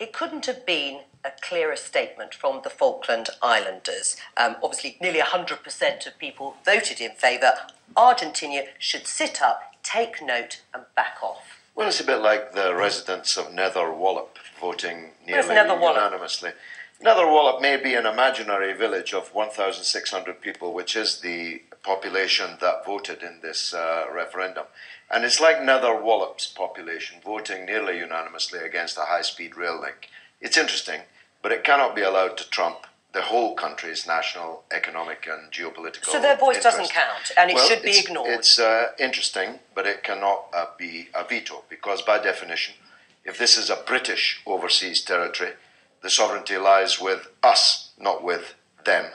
it couldn't have been a clearer statement from the Falkland Islanders. Um, obviously, nearly 100% of people voted in favour. Argentina should sit up, take note, and back off. Well, it's a bit like the residents of Nether Wallop voting nearly unanimously. Nether Wallop may be an imaginary village of 1,600 people, which is the population that voted in this uh, referendum. And it's like Nether Wallop's population voting nearly unanimously against a high speed rail link. It's interesting, but it cannot be allowed to trump the whole country's national, economic, and geopolitical. So their voice doesn't count, and it Well, should be it's- ignored. It's uh, interesting, but it cannot uh, be a veto because, by definition, if this is a British overseas territory, the sovereignty lies with us, not with them.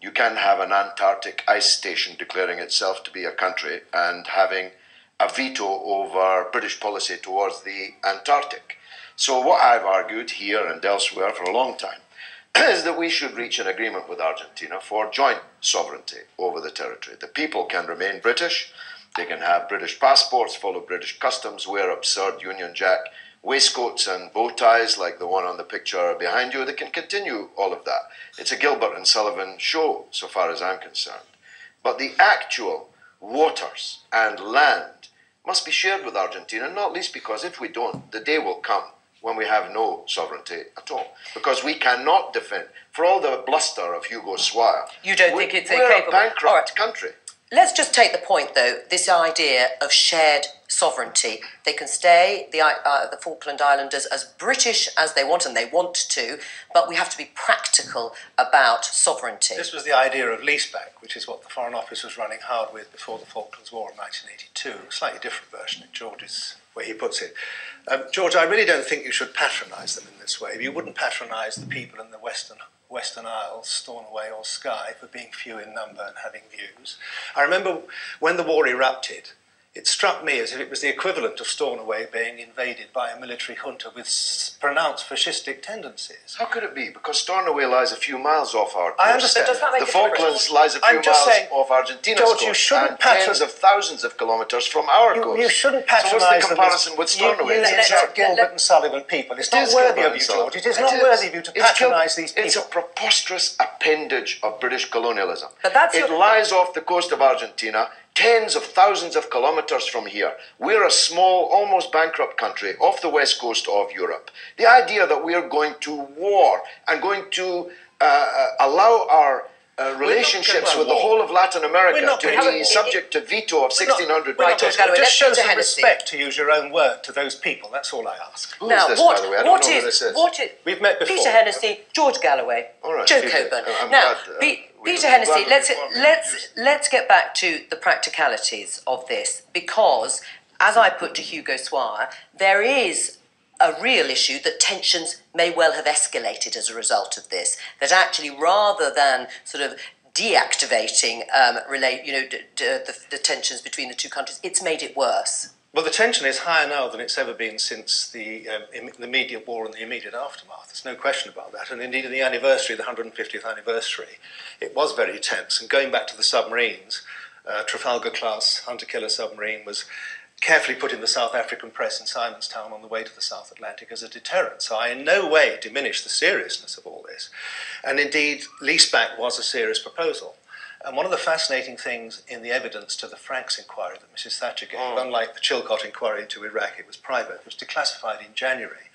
You can have an Antarctic ice station declaring itself to be a country and having a veto over British policy towards the Antarctic. So, what I've argued here and elsewhere for a long time is that we should reach an agreement with Argentina for joint sovereignty over the territory. The people can remain British, they can have British passports, follow British customs, wear absurd Union Jack waistcoats and bow ties like the one on the picture behind you. They can continue all of that. It's a Gilbert and Sullivan show, so far as I'm concerned. But the actual waters and land must be shared with Argentina, not least because if we don't, the day will come when we have no sovereignty at all. Because we cannot defend, for all the bluster of Hugo Swire, You don't we- think it's we're incapable? a bankrupt right. country. Let's just take the point, though. This idea of shared sovereignty. They can stay, the, uh, the Falkland Islanders, as British as they want, and they want to, but we have to be practical about sovereignty. This was the idea of leaseback, which is what the Foreign Office was running hard with before the Falklands War in 1982. A slightly different version in George's way he puts it. Um, George, I really don't think you should patronise them in this way. You wouldn't patronise the people in the Western Western Isles, Stornoway or Skye, for being few in number and having views. I remember when the war erupted, it struck me as if it was the equivalent of Stornoway being invaded by a military junta with s- pronounced fascistic tendencies. How could it be? Because Stornoway lies a few miles off our coast. I understand. Does that make the a difference? Falklands lies a few I'm just miles saying, off Argentina's George, coast you shouldn't and patron- tens of thousands of kilometres from our You, coast. you shouldn't So patronise what's the comparison with Stornoway? You, Let- insult let- let- Gilbert and Sullivan people. It's It not is worthy Gilbert of and you, Sullivan. George. It is It not is. worthy of you to patronise these people. It's a preposterous appendage of British colonialism. But that's it your- lies off the coast of Argentina, tens of thousands of kilometres from here. We're a small, almost bankrupt country off the west coast of Europe. The idea that we are going to war and going to uh, uh, allow our uh, relationships with the whole of Latin America not to be subject to veto of 1600 we're not Right, George Galloway, Just let's show some respect, to use your own word, to those people. That's all I ask. Who is now, this, what, by the way? I don't what know who is, this is. what is We've met before. Peter Hennessy, George Galloway, All right, Jo Coburn. Now, glad, uh, we- Peter Hennessy, let's let's let's get back to the practicalities of this because, as I put to Hugo Swire, there is a real issue that tensions may well have escalated as a result of this. That actually, rather than sort of deactivating um, relate, you know, d- d- the, the tensions between the two countries, it's made it worse. Well, the tension is higher now than it's ever been since the, um, the war and the immediate aftermath. There's no question about that. And indeed, in the anniversary, the 150th anniversary, it was very tense. And going back to the submarines, uh, Trafalgar class hunter killer submarine was carefully put in the South African press in Simonstown on the way to the South Atlantic as a deterrent. So I in no way diminish the seriousness of all this. And indeed, leaseback was a serious proposal. And one of the fascinating things in the evidence to the Franks inquiry that Mrs. Thatcher gave, mm. unlike the Chilcot inquiry into Iraq, it was private, it was declassified in January,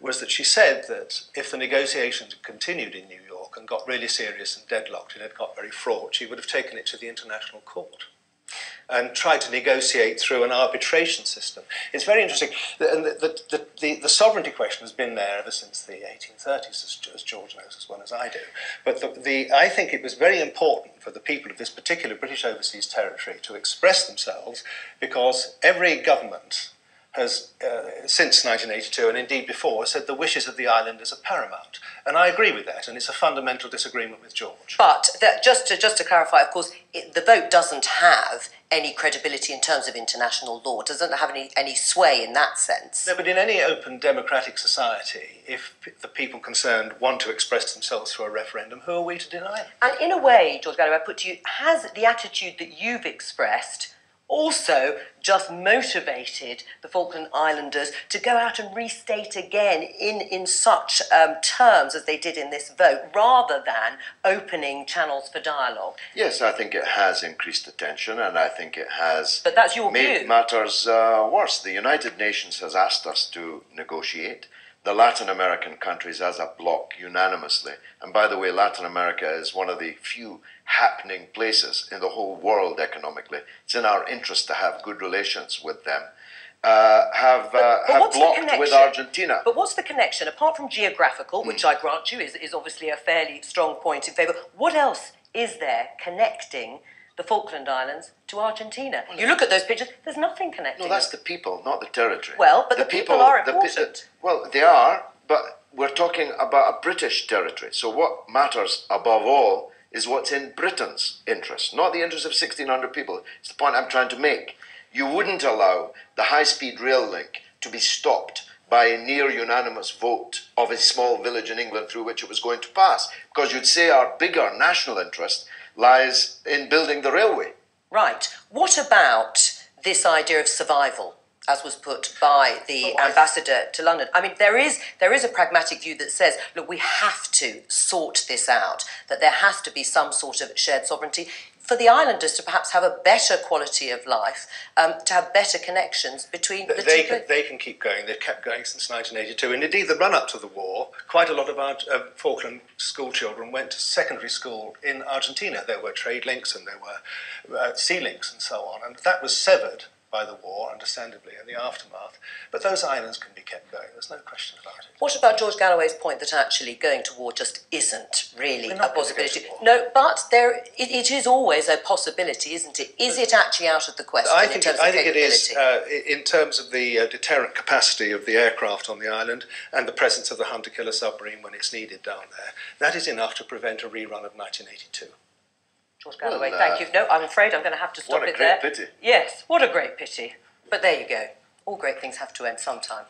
was that she said that if the negotiations had continued in New York and got really serious and deadlocked and had got very fraught, she would have taken it to the International Court and tried to negotiate through an arbitration system. It's very interesting. The, and the, the, the, the, sovereignty question has been there ever since the 1830s, as, as George knows as well as I do. But the, the, I think it was very important for the people of this particular British overseas territory to express themselves because every government has, uh, since 1982 and indeed before, said the wishes of the islanders are paramount. And I agree with that, and it's a fundamental disagreement with George. But that, just to just to clarify, of course, it, the vote doesn't have any credibility in terms of international law. Doesn't have any any sway in that sense. No, but in any open democratic society, if the people concerned want to express themselves through a referendum, who are we to deny them? And in a way, George Galloway, I put to you, has the attitude that you've expressed also just motivated the Falkland Islanders to go out and restate again in, in such um, terms as they did in this vote, rather than opening channels for dialogue. Yes, I think it has increased the tension, and I think it has But that's your made view. matters uh, worse. The United Nations has asked us to negotiate. The Latin American countries, as a bloc, unanimously, and by the way, Latin America is one of the few happening places in the whole world economically. It's in our interest to have good relations with them. Uh, have uh, but have what's the blocked with? Argentina. But what's the connection, apart from geographical, which I grant you is, is obviously a fairly strong point in favour, what else is there connecting the Falkland Islands to Argentina? You look at those pictures, there's nothing connecting. No, that's them. the people, not the territory. Well, but the people are the important. Uh, well, they are, but we're talking about a British territory. So what matters above all is what's in Britain's interest, not the interest of 1,600 people. It's the point I'm trying to make. You wouldn't allow the high-speed rail link to be stopped by a near unanimous vote of a small village in England through which it was going to pass, because you'd say our bigger national interest lies in building the railway. Right. What about this idea of survival, as was put by the Oh, ambassador to London? I mean, there is there is a pragmatic view that says, look, we have to sort this out. That there has to be some sort of shared sovereignty for the islanders to perhaps have a better quality of life, um, to have better connections between the they two. can, they can keep going. They've kept going since 1982. And indeed, the run up to the war, quite a lot of our uh, Falkland school children went to secondary school in Argentina. There were trade links and there were uh, sea links and so on. And that was severed by the war, understandably, in the aftermath. But those islands can be kept going. There's no question about it. What about George Galloway's point that actually going to war just isn't really a not going to go possibility? No, but there it, it is always a possibility, isn't it? Is it actually out of the question I in think, terms it, I think it is, uh, in terms of the uh, deterrent capacity of the aircraft on the island and the presence of the hunter killer submarine when it's needed down there. That is enough to prevent a rerun of 1982. George Galloway, Well, thank uh, you. No, I'm afraid I'm going to have to stop what a it great there. pity. Yes, what a great pity. But there you go. All great things have to end sometime.